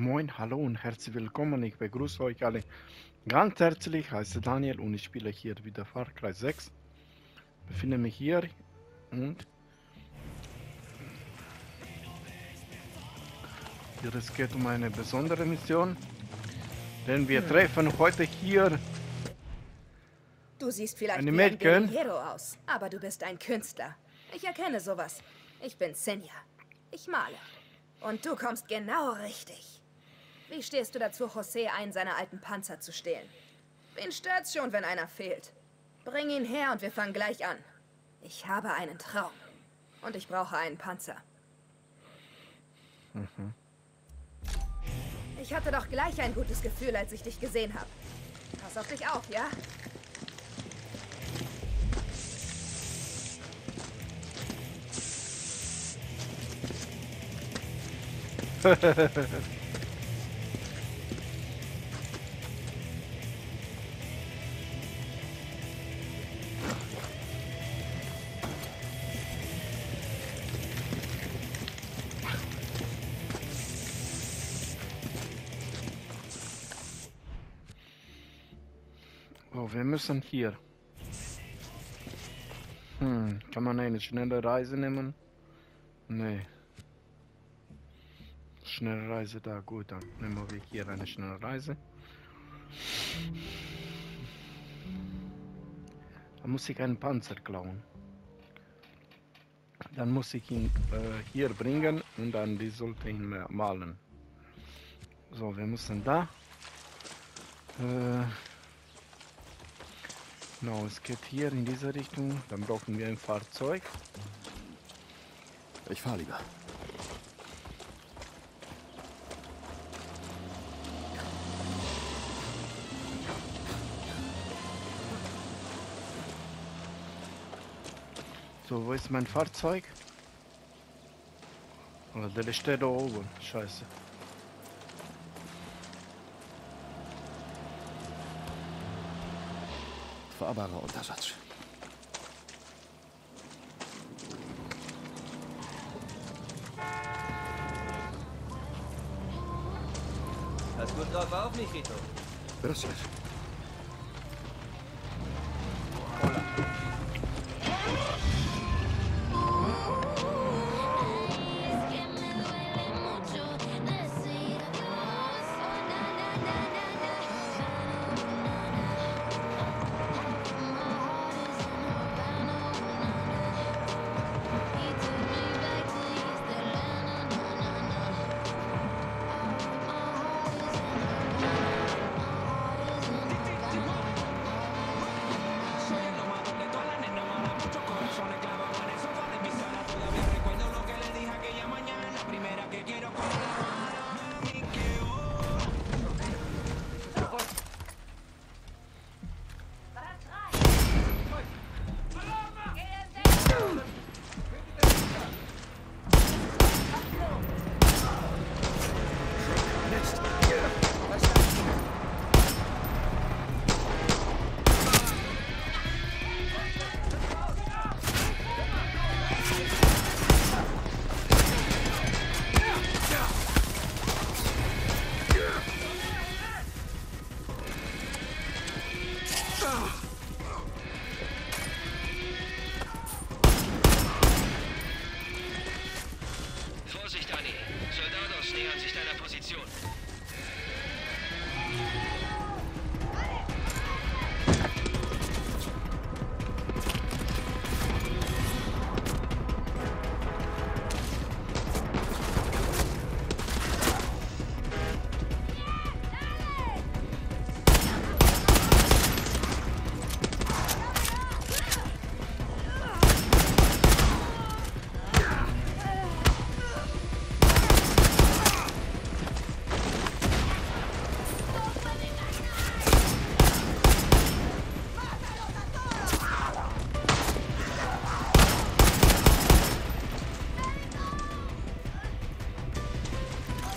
Moin, hallo und herzlich willkommen. Ich begrüße euch alle ganz herzlich. Ich heiße Daniel und ich spiele hier wieder Far Cry 6. Befinde mich hier und hier es geht um eine besondere Mission. Denn wir treffen heute hier Du siehst vielleicht Eine wie ein Mädchen? Aus, aber du bist ein Künstler. Ich erkenne sowas. Ich bin Sinja. Ich male. Und du kommst genau richtig. Wie stehst du dazu, José einen seiner alten Panzer zu stehlen? Wen stört's schon, wenn einer fehlt? Bring ihn her und wir fangen gleich an. Ich habe einen Traum. Und ich brauche einen Panzer. Ich hatte doch gleich ein gutes Gefühl, als ich dich gesehen habe. Pass auf dich auf, ja? Oh, wir müssen hier. Hm, kann man eine schnelle Reise nehmen? Nee. Schnelle Reise da, gut, dann nehmen wir hier eine schnelle Reise. Dann muss ich einen Panzer klauen. Dann muss ich ihn äh, hier bringen und dann die sollte ihn ma- malen. So, wir müssen da. Äh, Genau, es geht hier in diese Richtung. Dann brauchen wir ein Fahrzeug. Ich fahr lieber. So, wo ist mein Fahrzeug? Oh, der steht da oben. Scheiße. Fahrbarer Untersatz. Pass gut drauf auf, Michito. Gracias.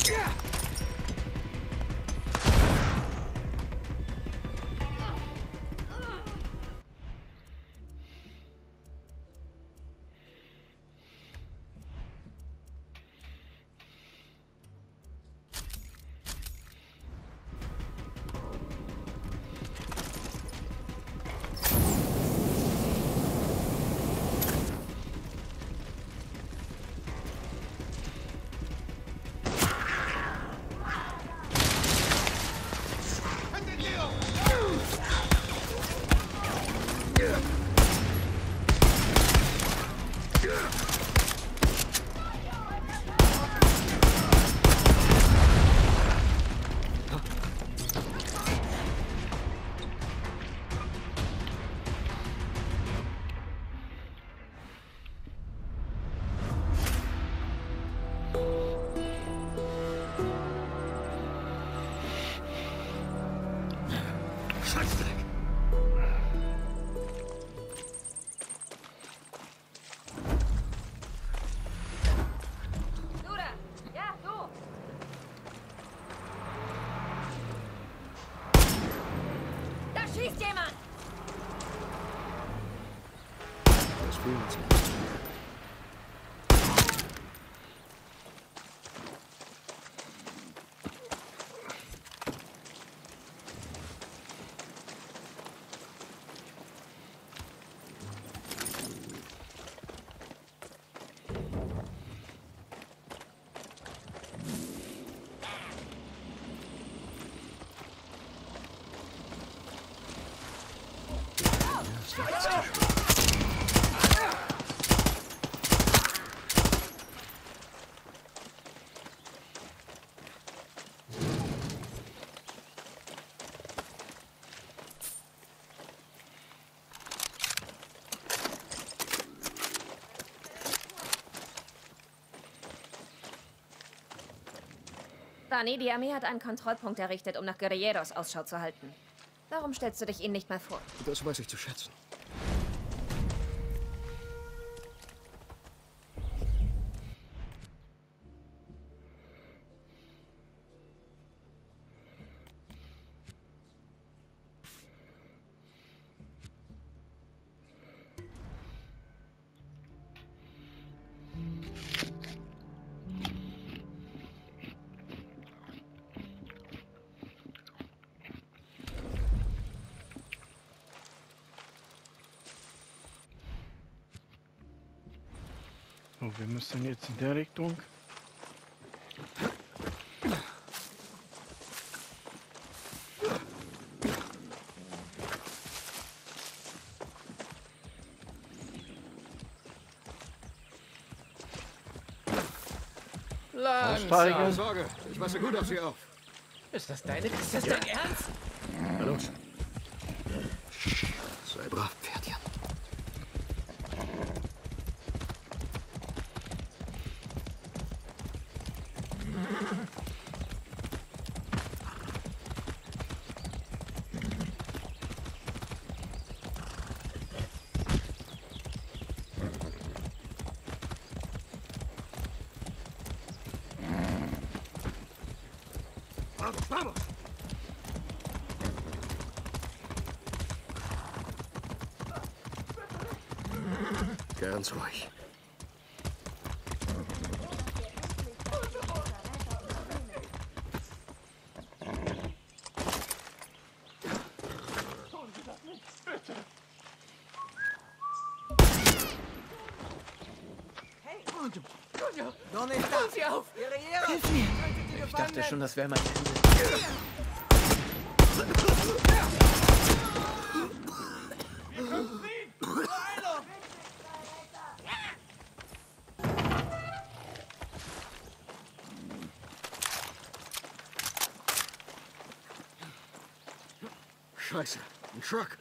Yeah! Dani, die Armee hat einen Kontrollpunkt errichtet, um nach Guerilleros Ausschau zu halten. Warum stellst du dich ihnen nicht mal vor? Das weiß ich zu schätzen. So, wir müssen jetzt in der Richtung. Aussteigen. Sorge, ich passe gut auf Sie auf. Ist das deine? Ist das dein Ernst? Na los. Vamos! Ganz ruhig. Hör sie auf! Hilf mir! Ich dachte schon, das wäre mein Ende. Scheiße, ein Truck.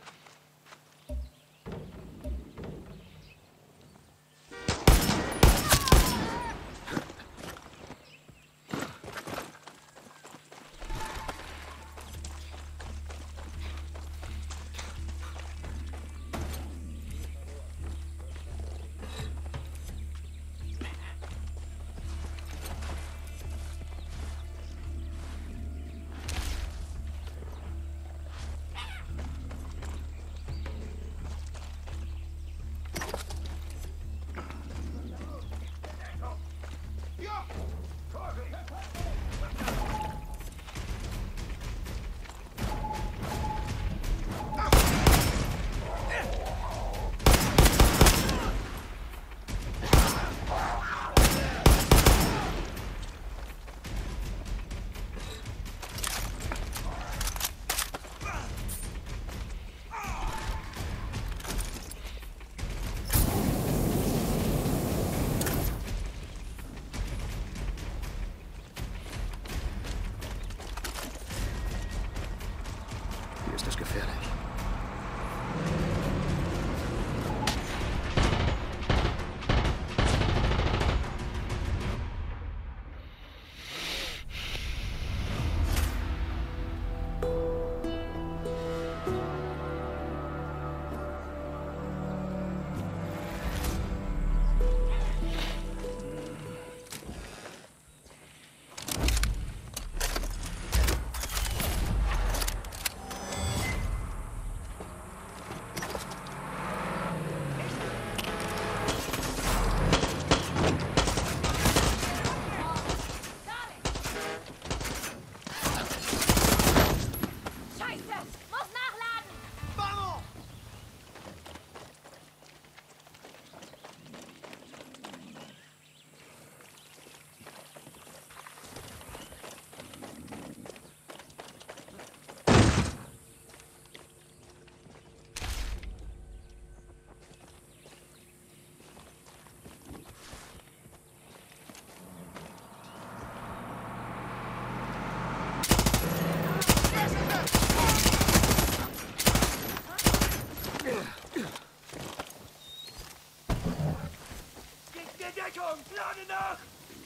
Deckung! Lade nach!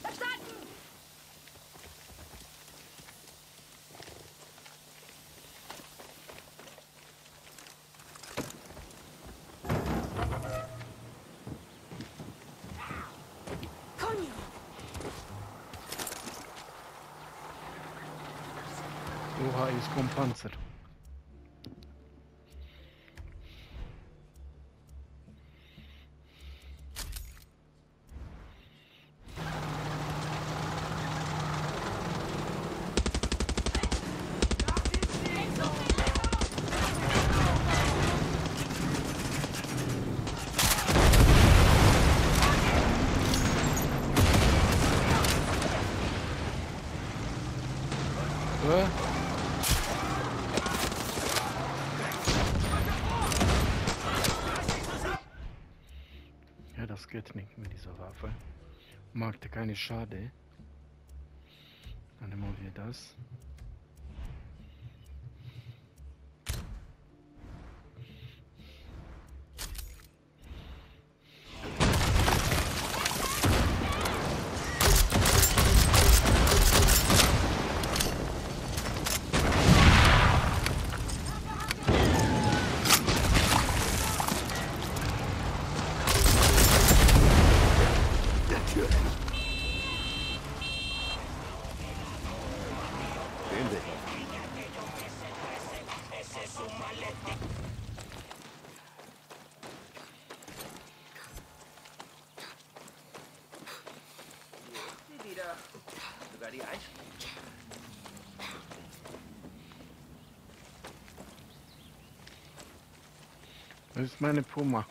Verstanden! Oha, jetzt kommt Panzer. Waffe. Macht keine Schade. Dann nehmen wir das. Das ist meine Puma.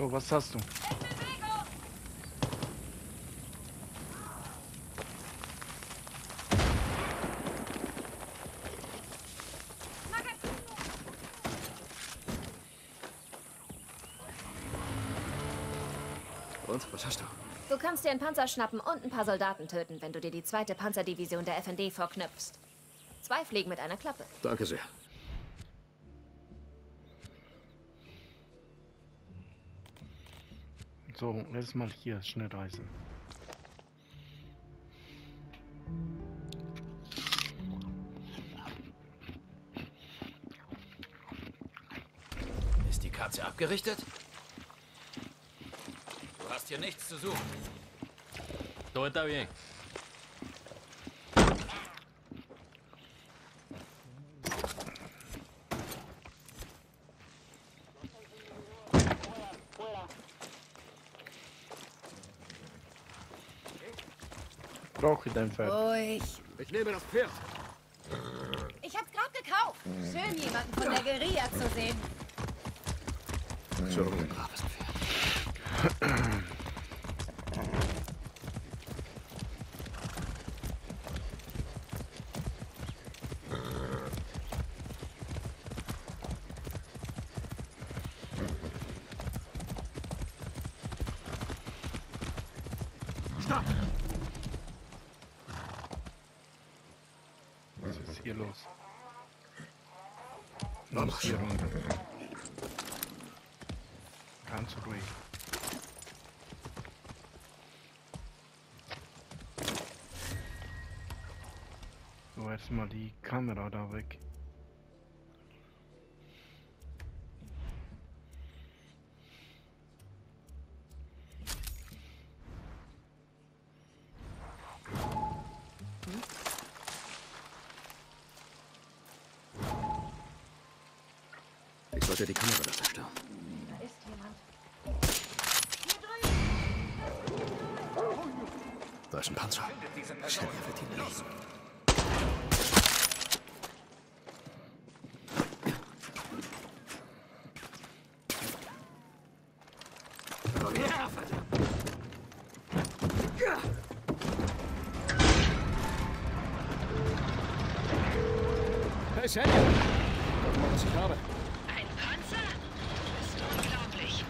So, was hast du? Und, was hast du? Du kannst dir einen Panzer schnappen und ein paar Soldaten töten, wenn du dir die zweite Panzerdivision der FND vorknöpfst. Zwei Fliegen mit einer Klappe. Danke sehr. So, erstmal hier schnell reisen. Ist die Katze abgerichtet? Du hast hier nichts zu suchen. Todo está bien. Brauche ich dein Pferd? Ruhig. Ich nehme das Pferd. Ich hab's gerade gekauft. Schön, jemanden von der Guerilla zu sehen. So ein braves Pferd. Was ist hier los? Vamos. Los hier runter. Ganz ruhig. Erstmal die Kamera da weg. Ich sollte die Kamera da zerstören. Da ist jemand. Da ist ein Panzer. Sheriff wird ihn lesen. Senja! Guck mal, was ich habe. Ein Panzer? Du bist unglaublich.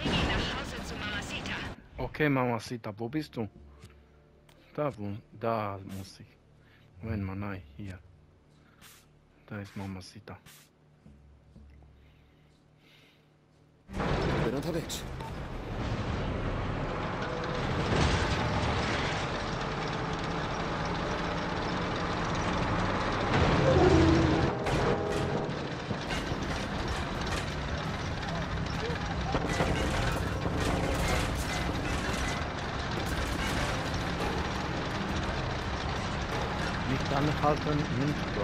Bring ihn nach Hause zu Mamacita. Okay, Mamacita, wo bist du? Da, wo? Da muss ich. Moment mal, nein, hier. Da ist Mamacita. Bin unterwegs. Nicht anhalten, nicht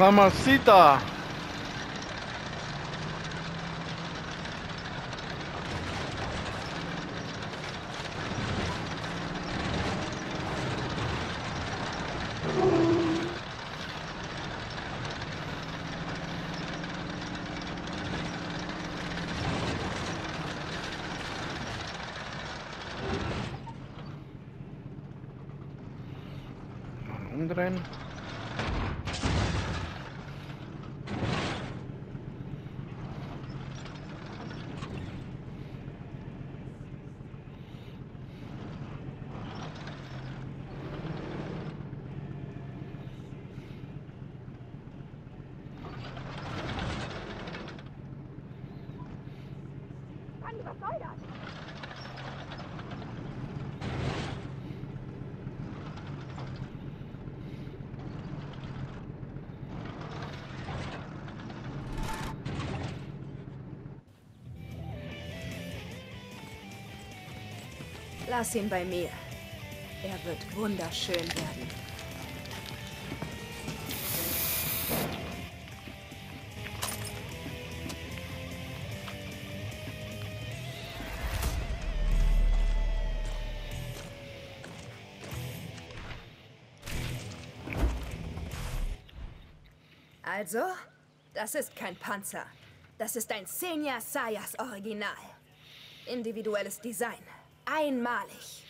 Mamacita! Lass ihn bei mir. Er wird wunderschön werden. Also, das ist kein Panzer. Das ist ein Senior Sayas Original. Individuelles Design. Einmalig.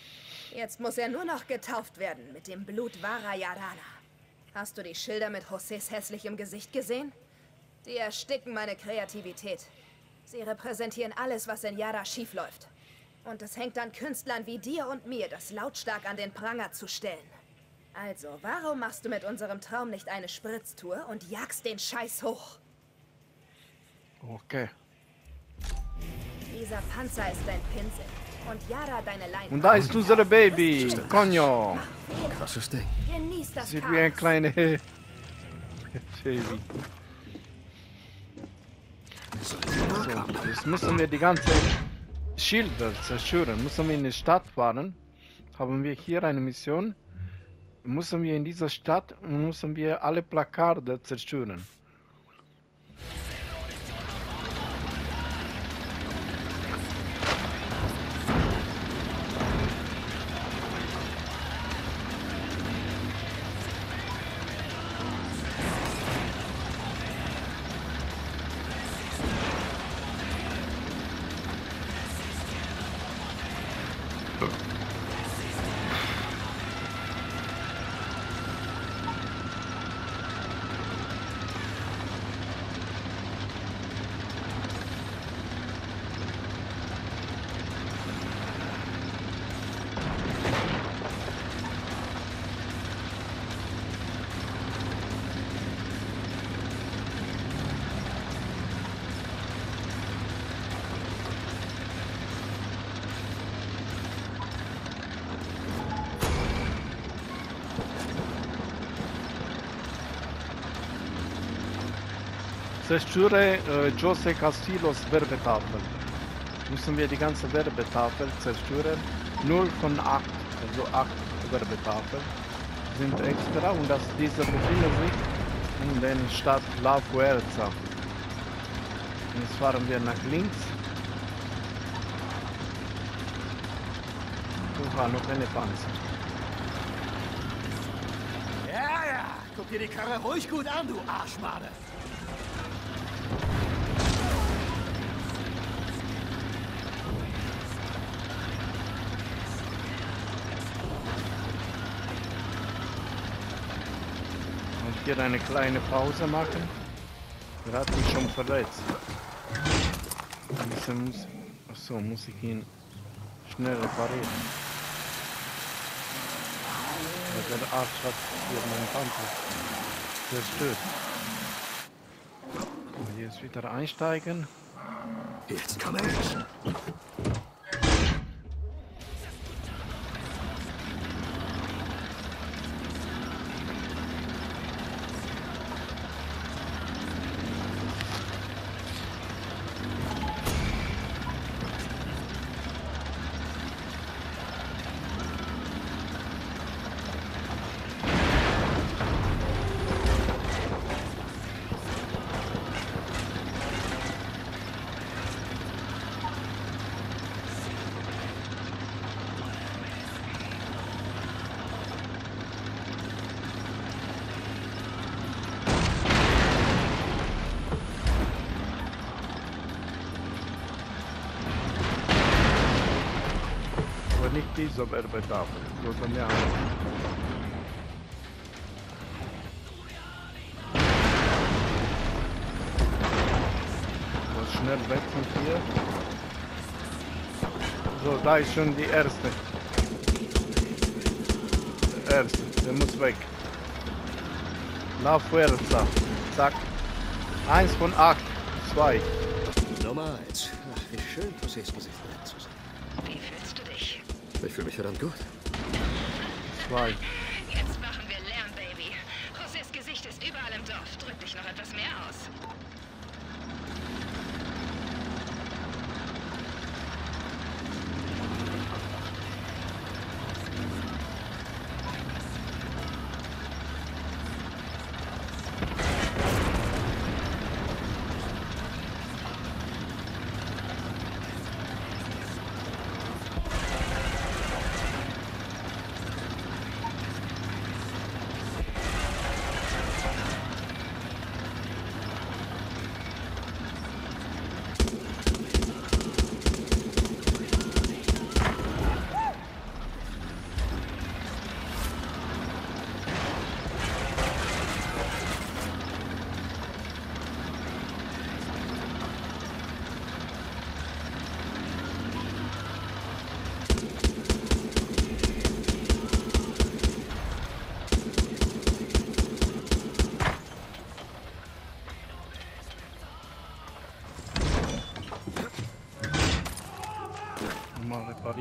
Jetzt muss er nur noch getauft werden mit dem Blut wahrer Yadana. Hast du die Schilder mit Josés hässlichem Gesicht gesehen? Die ersticken meine Kreativität. Sie repräsentieren alles, was in Yara schiefläuft. Und es hängt an Künstlern wie dir und mir, das lautstark an den Pranger zu stellen. Also, warum machst du mit unserem Traum nicht eine Spritztour und jagst den Scheiß hoch? Okay. Dieser Panzer ist dein Pinsel und Yara deine Leine. Und da ist unsere Baby. Conjo. Krasses Ding. Genieß das Sieht wie ein kleines Baby. So, So, jetzt müssen wir die ganze Schilder zerstören. Müssen wir in die Stadt fahren. Haben wir hier eine Mission. Müssen wir in dieser Stadt müssen wir alle Plakate zerstören. Zerstöre äh, Jose Castillos Werbetafel. Müssen wir die ganze Werbetafel zerstören. 0 von 8, also 8 Werbetafeln sind extra und das, diese befinden sich in der Stadt La Fuerza. Jetzt fahren wir nach links. Oha, noch eine Panzer. Ja, ja. Guck dir die Karre ruhig gut an, du Arschmade. Hier eine kleine Pause machen. Er hat mich schon verletzt. Diese muss, achso, muss ich ihn schnell reparieren. Ja, Der Arzt hat hier meinen Panzer zerstört. Und Jetzt wieder einsteigen. Jetzt komm Action. Nicht dieser Werbetafel, sondern der andere. Schnell weg von hier. So, da ist schon die erste. Der erste, der muss weg. La Fuerza. Zack. Eins von acht. Zwei. Nummer eins. Ach, wie schön Josés Gesicht wieder zu sehen. Wie fühlst du dich? Ich fühle mich verdammt gut. Zwei.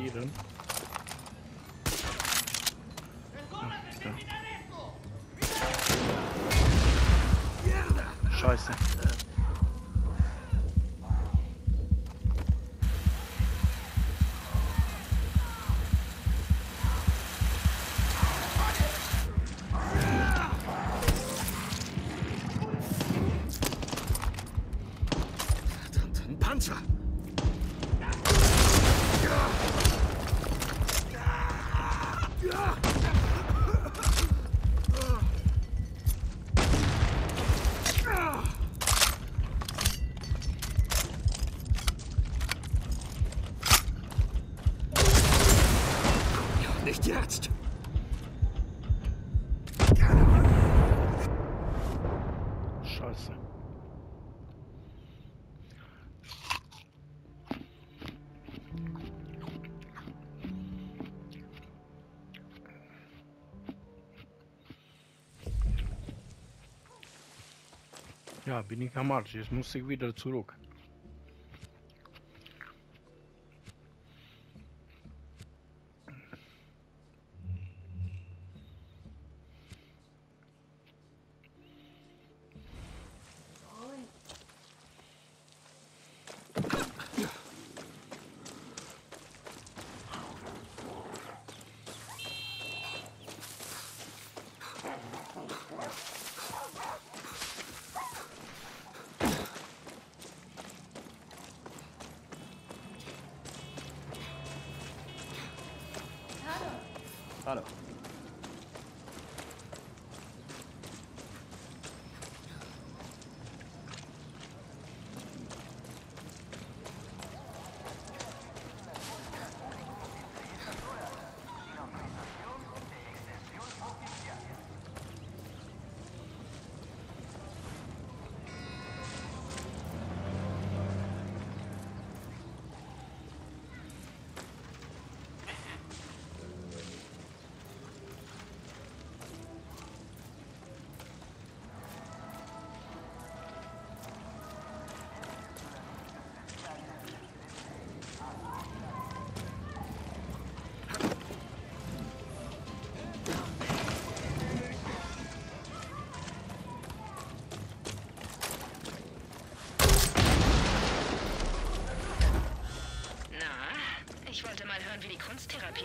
you don't. Ja, bin ich am Arsch. Jetzt muss ich wieder zurück. Hallo. Na,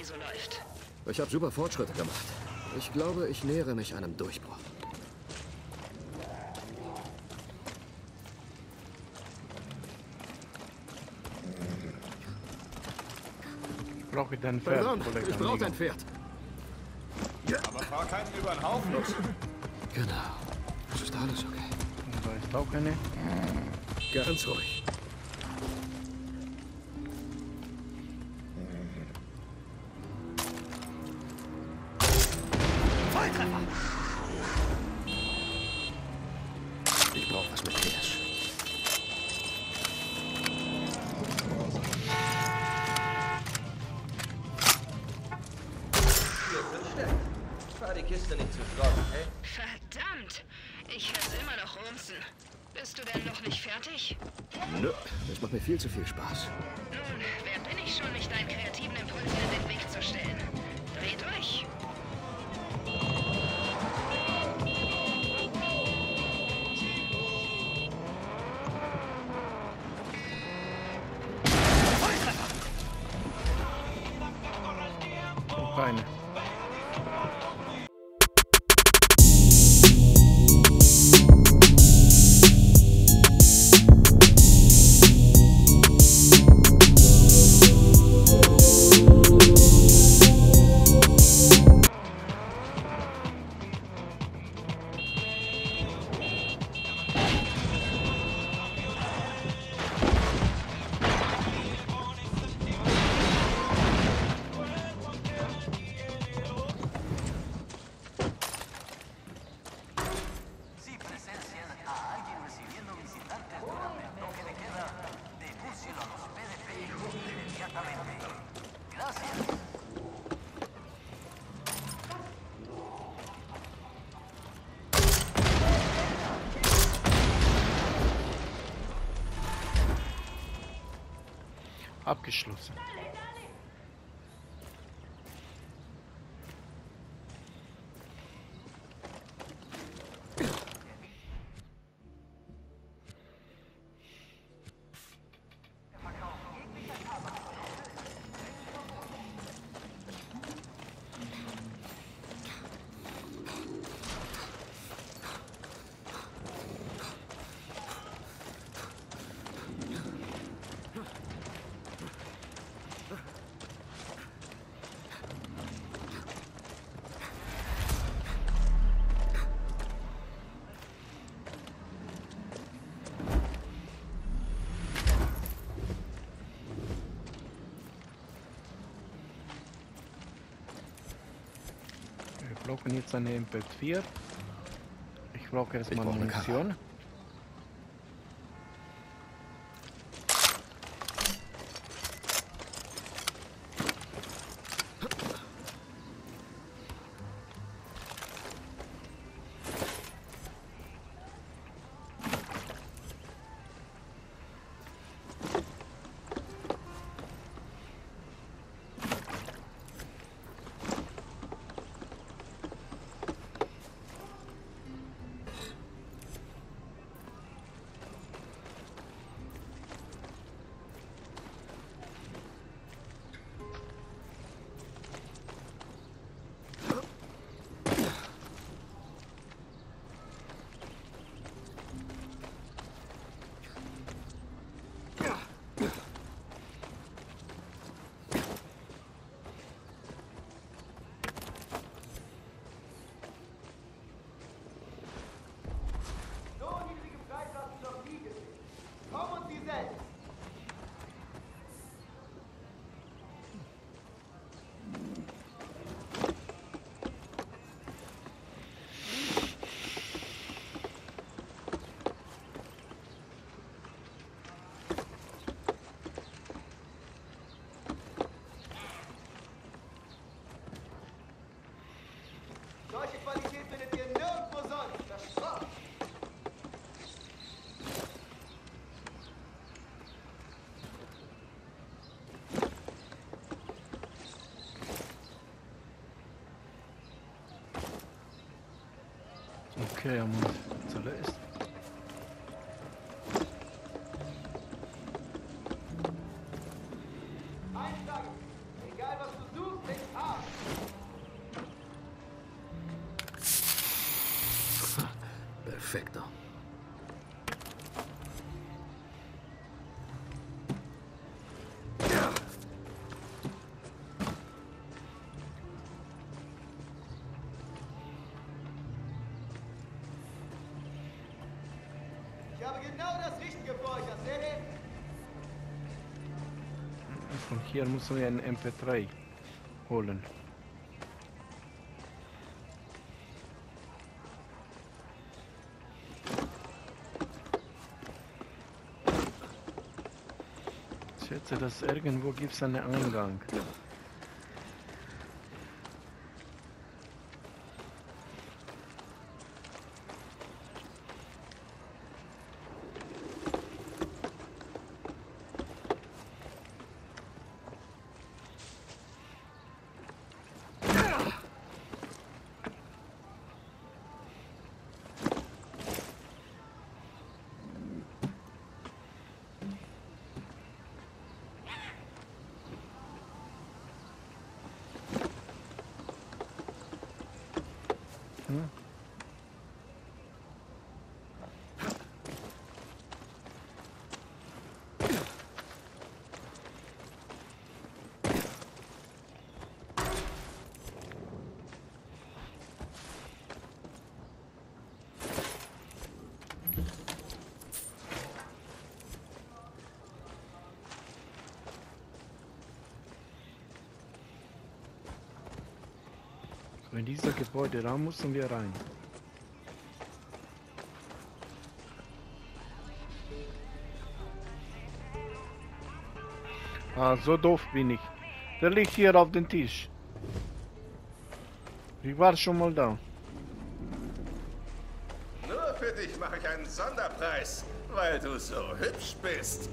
Kunsttherapie so läuft. Ich habe super Fortschritte gemacht. Ich glaube, ich nähere mich einem Durchbruch. Brauche ich dein Pferd, Pardon, ich brauche Amigo. ein Pferd. Aber fahr keinen über den Haufen. Genau. Es ist alles okay. Da ist auch eine. Ganz ruhig. Brauche jetzt eine MP4. Ich brauche erstmal brauche eine Munition. Findet ihr nirgendwo sonst. Versprochen. Okay, haben wir zerlöst. Einschlagen. Egal was du Von hier müssen wir ein MP3 holen. Ich schätze, dass irgendwo gibt es einen Eingang. In dieser Gebäude, da müssen wir rein. Ah, so doof bin ich. Der liegt hier auf dem Tisch. Ich war schon mal da. Nur für dich mache ich einen Sonderpreis, weil du so hübsch bist.